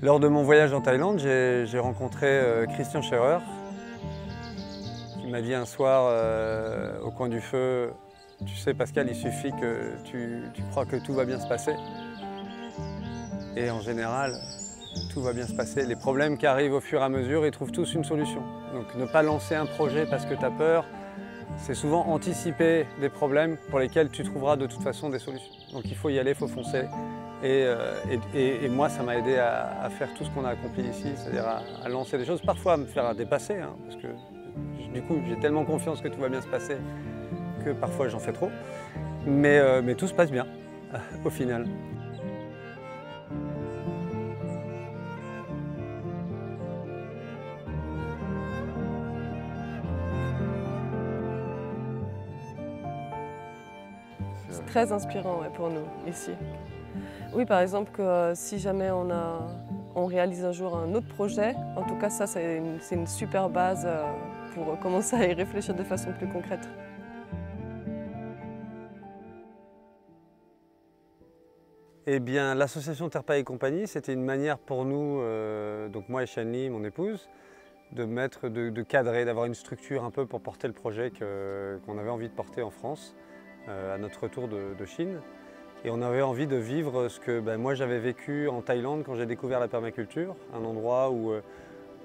Lors de mon voyage en Thaïlande, j'ai rencontré euh, Christian Scherer, qui m'a dit un soir euh, au coin du feu, tu sais Pascal, il suffit que tu, crois que tout va bien se passer. Et en général, tout va bien se passer. Les problèmes qui arrivent au fur et à mesure, ils trouvent tous une solution. Donc ne pas lancer un projet parce que tu as peur, c'est souvent anticiper des problèmes pour lesquels tu trouveras de toute façon des solutions. Donc il faut y aller, il faut foncer. Euh, et, moi, ça m'a aidé à, faire tout ce qu'on a accompli ici, c'est-à-dire à, lancer des choses, parfois à me faire dépasser, hein, parce que du coup, j'ai tellement confiance que tout va bien se passer que parfois j'en fais trop. Mais, euh, mais, tout se passe bien, au final. C'est très inspirant pour nous ici. Oui, par exemple, que euh, si jamais on, réalise un jour un autre projet, en tout cas ça c'est une, super base euh, pour commencer à y réfléchir de façon plus concrète. Eh bien, l'association Terpa et compagnie, c'était une manière pour nous, euh, donc moi et Shanley, mon épouse, de mettre, de, cadrer, d'avoir une structure un peu pour porter le projet qu'on avait envie de porter en France à notre retour de Chine. Et on avait envie de vivre ce que ben, moi j'avais vécu en Thaïlande quand j'ai découvert la permaculture, un endroit où, euh,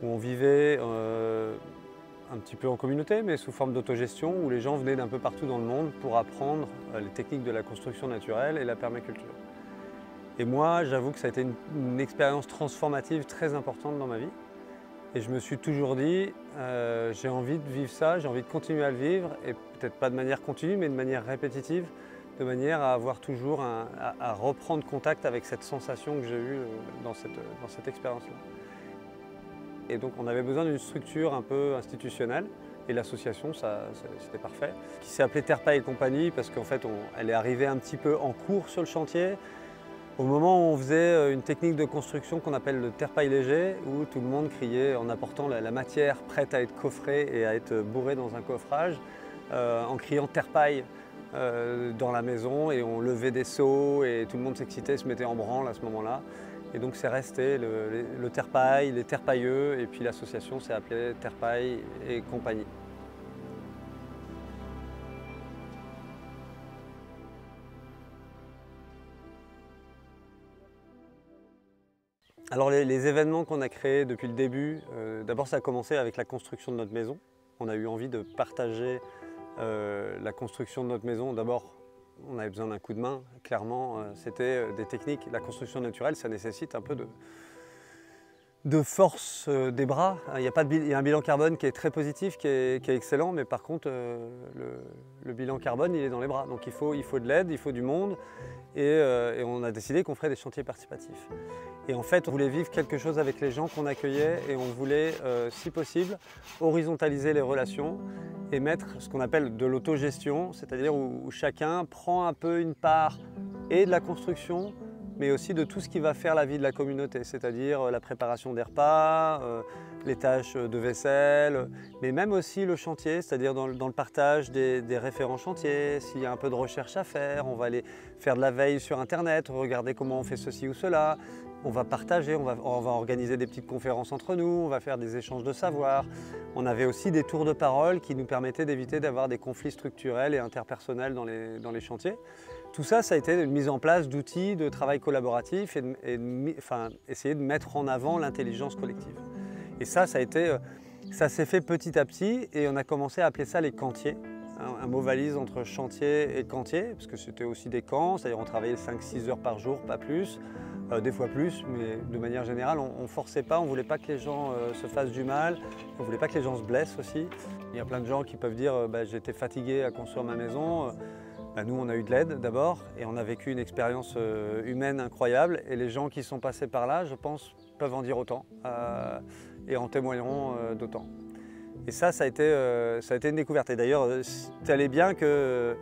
on vivait euh, un petit peu en communauté, mais sous forme d'autogestion, où les gens venaient d'un peu partout dans le monde pour apprendre euh, les techniques de la construction naturelle et la permaculture. Et moi, j'avoue que ça a été une, expérience transformative très importante dans ma vie. Et je me suis toujours dit, j'ai envie de vivre ça, j'ai envie de continuer à le vivre, et peut-être pas de manière continue, mais de manière répétitive, de manière à avoir toujours à, reprendre contact avec cette sensation que j'ai eue euh, dans cette, dans cette expérience-là. Et donc on avait besoin d'une structure un peu institutionnelle et l'association, c'était parfait, qui s'est appelée Terpa et compagnie parce qu'en fait elle est arrivée un petit peu en cours sur le chantier. Au moment où on faisait euh, une technique de construction qu'on appelle le terpaille léger, où tout le monde criait en apportant la, matière prête à être coffrée et à être bourrée dans un coffrage, euh, en criant terpaille euh, dans la maison et on levait des seaux et tout le monde s'excitait, se mettait en branle à ce moment-là. Et donc c'est resté le, le, terpaille, les terpailleux et puis l'association s'est appelée Terpaille et compagnie. Alors les, événements qu'on a créés depuis le début, euh, d'abord ça a commencé avec la construction de notre maison. On a eu envie de partager euh, la construction de notre maison, d'abord, on avait besoin d'un coup de main, clairement, euh, c'était euh, des techniques. La construction naturelle, ça nécessite un peu de, force des bras. Il y, a pas un bilan carbone qui est très positif, qui est, excellent, mais par contre, le, bilan carbone, il est dans les bras. Donc il faut de l'aide, il faut du monde, et, et on a décidé qu'on ferait des chantiers participatifs. Et en fait, on voulait vivre quelque chose avec les gens qu'on accueillait, et on voulait, si possible, horizontaliser les relations et mettre ce qu'on appelle de l'autogestion, c'est-à-dire où, chacun prend un peu une part et de la construction, mais aussi de tout ce qui va faire la vie de la communauté, c'est-à-dire euh, la préparation des repas, euh, les tâches de vaisselle, mais même aussi le chantier, c'est-à-dire dans, le partage des, des référents chantiers, s'il y a un peu de recherche à faire, on va aller faire de la veille sur Internet, regarder comment on fait ceci ou cela, on va partager, on va, organiser des petites conférences entre nous, on va faire des échanges de savoir. On avait aussi des tours de parole qui nous permettaient d'éviter d'avoir des conflits structurels et interpersonnels dans les, chantiers. Tout ça, ça a été une mise en place d'outils de travail collaboratif et, essayer de mettre en avant l'intelligence collective. Et ça, ça euh, ça s'est fait petit à petit et on a commencé à appeler ça les cantiers un, mot valise entre chantier et cantier, parce que c'était aussi des camps, c'est-à-dire on travaillait 5-6 heures par jour, pas plus. Euh, des fois plus, mais de manière générale, on ne forçait pas, on ne voulait pas que les gens euh, se fassent du mal, on ne voulait pas que les gens se blessent aussi. Il y a plein de gens qui peuvent dire bah, j'étais fatigué à construire ma maison. Bah, nous, on a eu de l'aide d'abord et on a vécu une expérience humaine incroyable. Et les gens qui sont passés par là, je pense, peuvent en dire autant et en témoigneront d'autant. Et ça, ça a, été, ça a été une découverte. Et d'ailleurs, tu allais bien que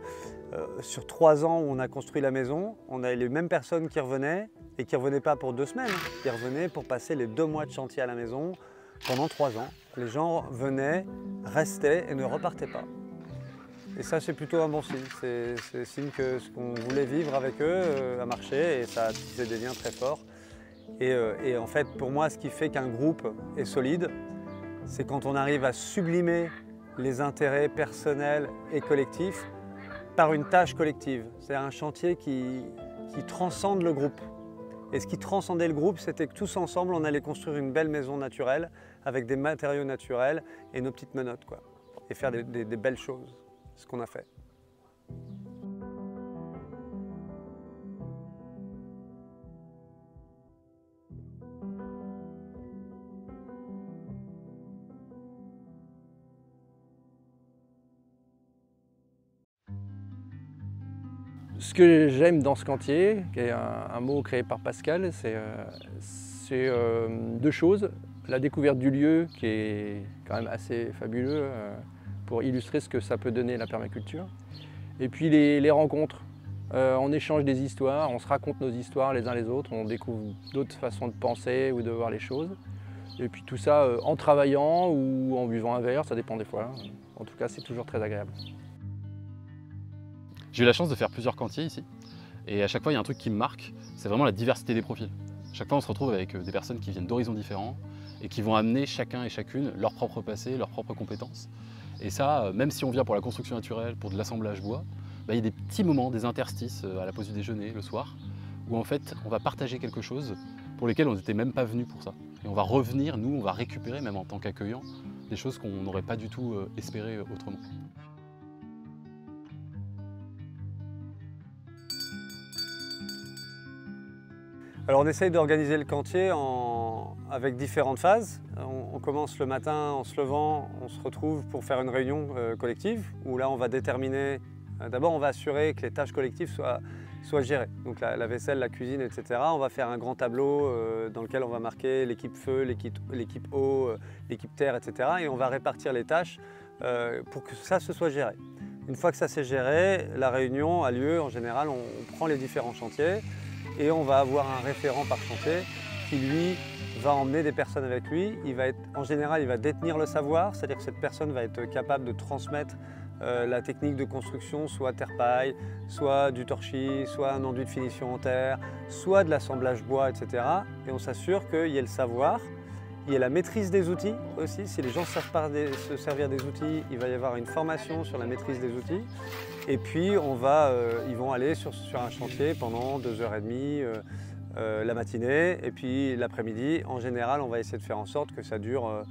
sur trois ans où on a construit la maison, on a les mêmes personnes qui revenaient et qui ne revenaient pas pour deux semaines, qui revenaient pour passer les deux mois de chantier à la maison pendant trois ans. Les gens venaient, restaient et ne repartaient pas. Et ça, c'est plutôt un bon signe. C'est signe que ce qu'on voulait vivre avec eux euh, a marché et ça a tissé des liens très forts. Euh, et, en fait, pour moi, ce qui fait qu'un groupe est solide, c'est quand on arrive à sublimer les intérêts personnels et collectifs par une tâche collective. C'est un chantier qui, transcende le groupe. Et ce qui transcendait le groupe, c'était que tous ensemble, on allait construire une belle maison naturelle avec des matériaux naturels et nos petites menottes, quoi. Et faire des belles choses, ce qu'on a fait. Ce que j'aime dans ce cantier, qui est un, mot créé par Pascal, c'est euh, euh, deux choses. La découverte du lieu, qui est quand même assez fabuleux euh, pour illustrer ce que ça peut donner la permaculture. Et puis les, rencontres. on échange des histoires, on se raconte nos histoires les uns les autres, on découvre d'autres façons de penser ou de voir les choses. Et puis tout ça en travaillant ou en buvant un verre, ça dépend des fois. En tout cas, c'est toujours très agréable. J'ai eu la chance de faire plusieurs cantiers ici. Et à chaque fois, il y a un truc qui me marque, c'est vraiment la diversité des profils. chaque fois, on se retrouve avec euh, des personnes qui viennent d'horizons différents et qui vont amener chacun et chacune leur propre passé, leurs propres compétences. Et ça, euh, même si on vient pour la construction naturelle, pour de l'assemblage bois, bah, il y a des petits moments, des interstices euh, à la pause du déjeuner, le soir, où en fait, on va partager quelque chose pour lesquels on n'était même pas venu pour ça. Et on va revenir, nous, on va récupérer, même en tant qu'accueillant, des choses qu'on n'aurait pas du tout espéré autrement. Alors on essaye d'organiser le cantier avec différentes phases. On, commence le matin en se levant, on se retrouve pour faire une réunion euh, collective où là on va déterminer, euh, d'abord on va assurer que les tâches collectives soient, gérées. Donc la, vaisselle, la cuisine, etc. On va faire un grand tableau euh, dans lequel on va marquer l'équipe feu, l'équipe eau, l'équipe terre, etc. Et on va répartir les tâches pour que ça se soit géré. Une fois que ça s'est géré, la réunion a lieu, en général on prend les différents chantiers, et on va avoir un référent par chantier qui lui va emmener des personnes avec lui. En général, il va détenir le savoir, c'est-à-dire que cette personne va être capable de transmettre euh, la technique de construction, soit terre-paille, soit du torchis, soit un enduit de finition en terre, soit de l'assemblage bois, etc. Et on s'assure qu'il y ait le savoir, il y ait la maîtrise des outils aussi. Si les gens savent pas se servir des outils, il va y avoir une formation sur la maîtrise des outils. Et puis on va, euh, ils vont aller sur, un chantier pendant deux heures et demie euh, euh, la matinée et puis l'après-midi. En général, on va essayer de faire en sorte que ça dure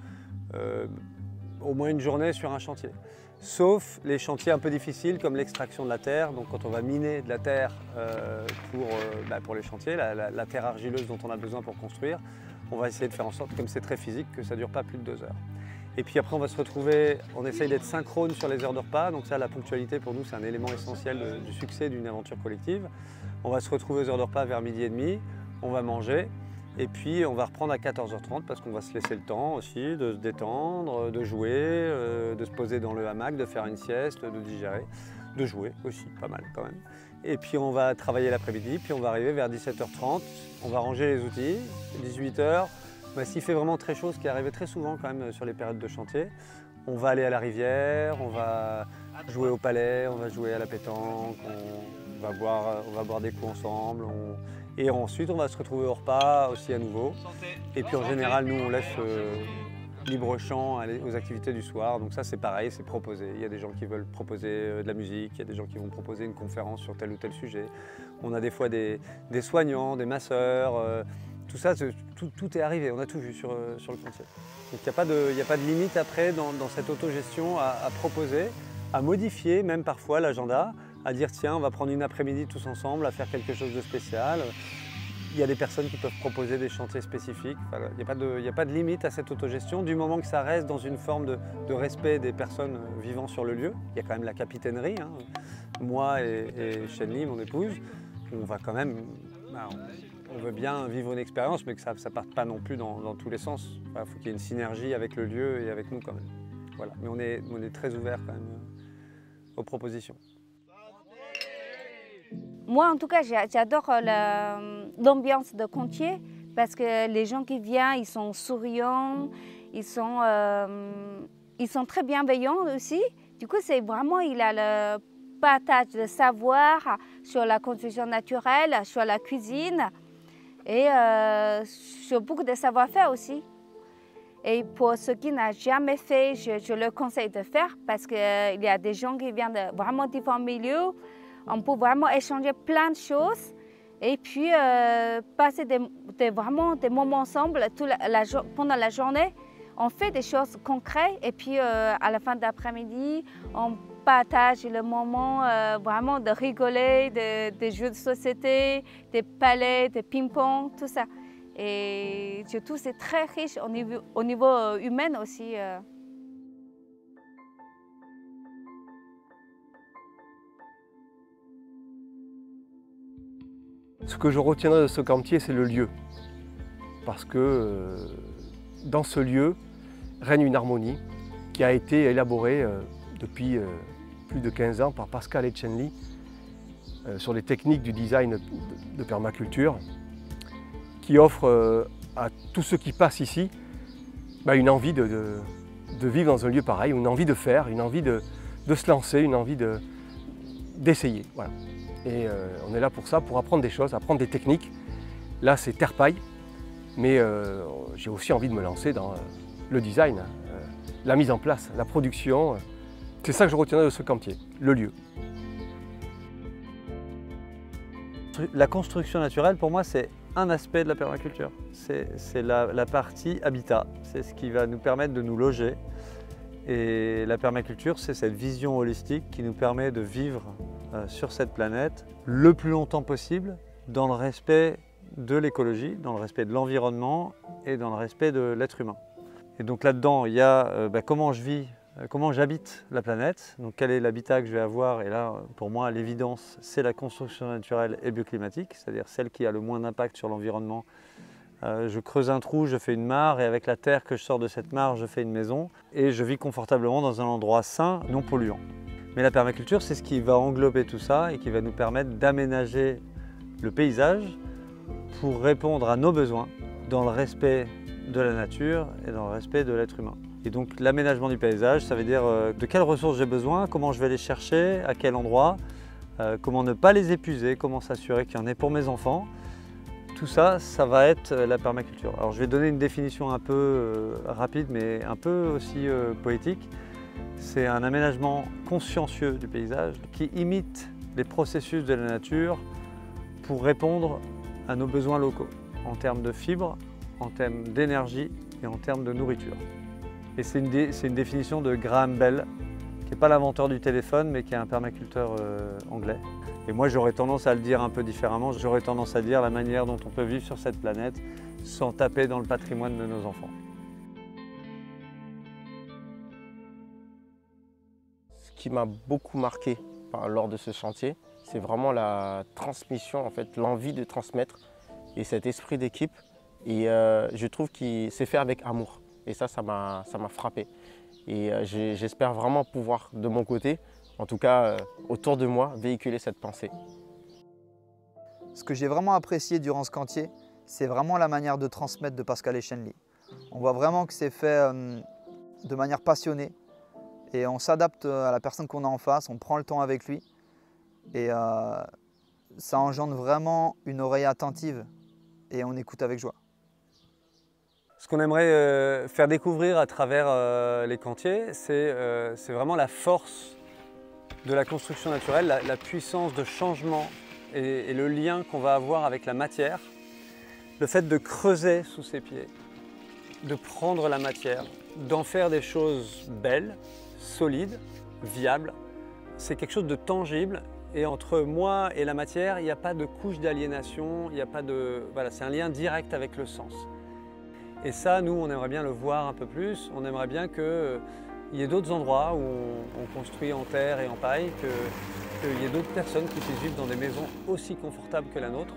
au moins une journée sur un chantier. Sauf les chantiers un peu difficiles comme l'extraction de la terre. Donc quand on va miner de la terre pour, bah, pour, les chantiers, la, terre argileuse dont on a besoin pour construire, on va essayer de faire en sorte, comme c'est très physique, que ça ne dure pas plus de deux heures. Et puis après, on va se retrouver, on essaye d'être synchrone sur les heures de repas. Donc ça, la ponctualité, pour nous, c'est un élément essentiel du succès d'une aventure collective. On va se retrouver aux heures de repas vers midi et demi, on va manger, et puis on va reprendre à 14h30 parce qu'on va se laisser le temps aussi de se détendre, de jouer, euh, de se poser dans le hamac, de faire une sieste, de digérer, de jouer aussi, pas mal quand même. Et puis on va travailler l'après-midi, puis on va arriver vers 17h30, on va ranger les outils, 18h, bah, s'il fait vraiment très chaud, ce qui arrivait très souvent quand même sur les périodes de chantier, on va aller à la rivière, on va jouer au palais, on va jouer à la pétanque, on va boire, on va boire des coups ensemble. Et ensuite, on va se retrouver au repas aussi à nouveau. Et puis en général, nous, on laisse euh, libre champ aux activités du soir. Donc ça, c'est pareil, c'est proposé. Il y a des gens qui veulent proposer euh, de la musique, il y a des gens qui vont proposer une conférence sur tel ou tel sujet. On a des fois des, soignants, des masseurs. Euh, tout ça, tout, est arrivé, on a tout vu sur, euh, sur le chantier. Donc il n'y a, pas de, a pas de limite après dans, cette autogestion à, à, proposer, à modifier même parfois l'agenda, à dire tiens, on va prendre une après-midi tous ensemble à faire quelque chose de spécial. Il y a des personnes qui peuvent proposer des chantiers spécifiques. il n'y a, pas de, limite à cette autogestion du moment que ça reste dans une forme de, respect des personnes vivant sur le lieu. Il y a quand même la capitainerie. Hein. Moi et, et mon épouse, on va quand même... Bah, on veut bien vivre une expérience, mais que ça ne parte pas non plus dans, tous les sens. Il faut qu'il y ait une synergie avec le lieu et avec nous quand même. Voilà. Mais on est, on est très ouvert quand même euh, aux propositions. Moi, en tout cas, j'adore euh, l'ambiance de Contier parce que les gens qui viennent, ils sont souriants, ils sont, euh, ils sont très bienveillants aussi. Du coup, c'est vraiment, il a le partage de savoir sur la construction naturelle, sur la cuisine. Et euh, sur beaucoup de savoir-faire aussi. Et pour ceux qui n'ont jamais fait, je, je, leur conseille de faire parce qu'il euh, y a des gens qui viennent de vraiment différents milieux. On peut vraiment échanger plein de choses et puis euh, passer des, vraiment des moments ensemble toute la, pendant la journée. On fait des choses concrètes et puis euh, à la fin d'après-midi, on partage le moment euh, vraiment de rigoler, des de jeux de société, des palais, des ping-pong, tout ça. Et surtout, c'est très riche au niveau, au niveau humain aussi. Ce que je retiendrai de ce quartier, c'est le lieu. Parce que euh, dans ce lieu règne une harmonie qui a été élaborée euh, depuis euh, plus de 15 ans par Pascal Etchenli euh, sur les techniques du design de, permaculture, qui offre à tous ceux qui passent ici bah, une envie de, vivre dans un lieu pareil, une envie de faire, une envie de, se lancer, une envie de- d'essayer. Et euh, on est là pour ça, pour apprendre des choses, apprendre des techniques. Là, c'est terre-paille, mais euh, j'ai aussi envie de me lancer dans euh, le design, la mise en place, la production. C'est ça que je retiendrai de ce cantier, le lieu. La construction naturelle, pour moi, c'est un aspect de la permaculture. C'est la, partie habitat. C'est ce qui va nous permettre de nous loger. Et la permaculture, c'est cette vision holistique qui nous permet de vivre sur cette planète le plus longtemps possible dans le respect de l'écologie, dans le respect de l'environnement et dans le respect de l'être humain. Et donc là-dedans, il y a euh, bah, comment je vis, euh, comment j'habite la planète, donc quel est l'habitat que je vais avoir. Et là, pour moi, l'évidence, c'est la construction naturelle et bioclimatique, c'est-à-dire celle qui a le moins d'impact sur l'environnement. Euh, je creuse un trou, je fais une mare, et avec la terre que je sors de cette mare, je fais une maison, et je vis confortablement dans un endroit sain, non polluant. Mais la permaculture, c'est ce qui va englober tout ça et qui va nous permettre d'aménager le paysage pour répondre à nos besoins dans le respect de la nature et dans le respect de l'être humain. Et donc l'aménagement du paysage, ça veut dire euh, de quelles ressources j'ai besoin, comment je vais les chercher, à quel endroit, euh, comment ne pas les épuiser, comment s'assurer qu'il y en ait pour mes enfants. Tout ça, ça va être euh, la permaculture. Alors je vais donner une définition un peu rapide mais un peu aussi poétique. C'est un aménagement consciencieux du paysage qui imite les processus de la nature pour répondre à nos besoins locaux en termes de fibres, en termes d'énergie et en termes de nourriture. Et c'est une, une définition de Graham Bell, qui n'est pas l'inventeur du téléphone, mais qui est un permaculteur euh, anglais. Et moi, j'aurais tendance à le dire un peu différemment. J'aurais tendance à dire la manière dont on peut vivre sur cette planète sans taper dans le patrimoine de nos enfants. Qui m'a beaucoup marqué lors de ce chantier, c'est vraiment la transmission, en fait, l'envie de transmettre et cet esprit d'équipe. Et euh, je trouve qu'il s'est fait avec amour. Et ça, ça m'a frappé. Et euh, j'espère vraiment pouvoir, de mon côté, en tout cas euh, autour de moi, véhiculer cette pensée. Ce que j'ai vraiment apprécié durant ce cantier, c'est vraiment la manière de transmettre de Pascal Echenli. On voit vraiment que c'est fait de manière passionnée et on s'adapte à la personne qu'on a en face, on prend le temps avec lui et euh, ça engendre vraiment une oreille attentive et on écoute avec joie. Ce qu'on aimerait euh, faire découvrir à travers euh, les cantiers, c'est euh, vraiment la force de la construction naturelle, la, puissance de changement et le lien qu'on va avoir avec la matière. Le fait de creuser sous ses pieds, de prendre la matière, d'en faire des choses belles, solides, viables. C'est quelque chose de tangible et entre moi et la matière, il n'y a pas de couche d'aliénation, il n'y a pas de... Voilà, c'est un lien direct avec le sens. Et ça, nous, on aimerait bien le voir un peu plus. On aimerait bien qu'il y ait d'autres endroits où on, on construit en terre et en paille, qu'il y ait d'autres personnes qui puissent vivre dans des maisons aussi confortables que la nôtre.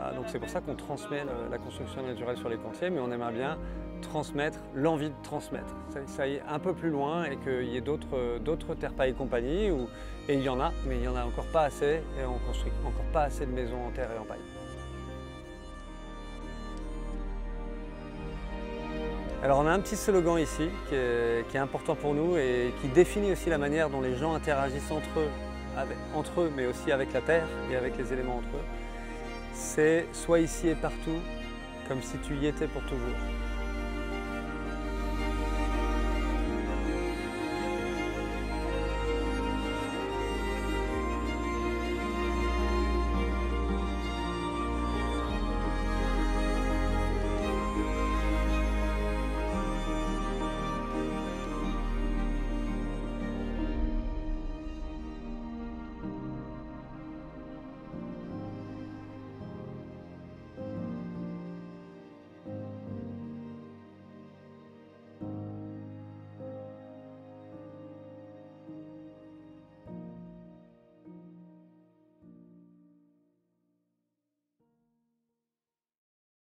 Ah, donc c'est pour ça qu'on transmet la construction naturelle sur les cantiers, mais on aimerait bien transmettre l'envie de transmettre. Ça, ça un peu plus loin et qu'il y ait d'autres d'autres terre paille et compagnie, et il y en a, mais il n'y en a encore pas assez, et on construit encore pas assez de maisons en terre et en paille. Alors on a un petit slogan ici qui est, important pour nous et qui définit aussi la manière dont les gens interagissent entre eux, entre eux, mais aussi avec la terre et avec les éléments entre eux. C'est soit ici et partout, comme si tu y étais pour toujours.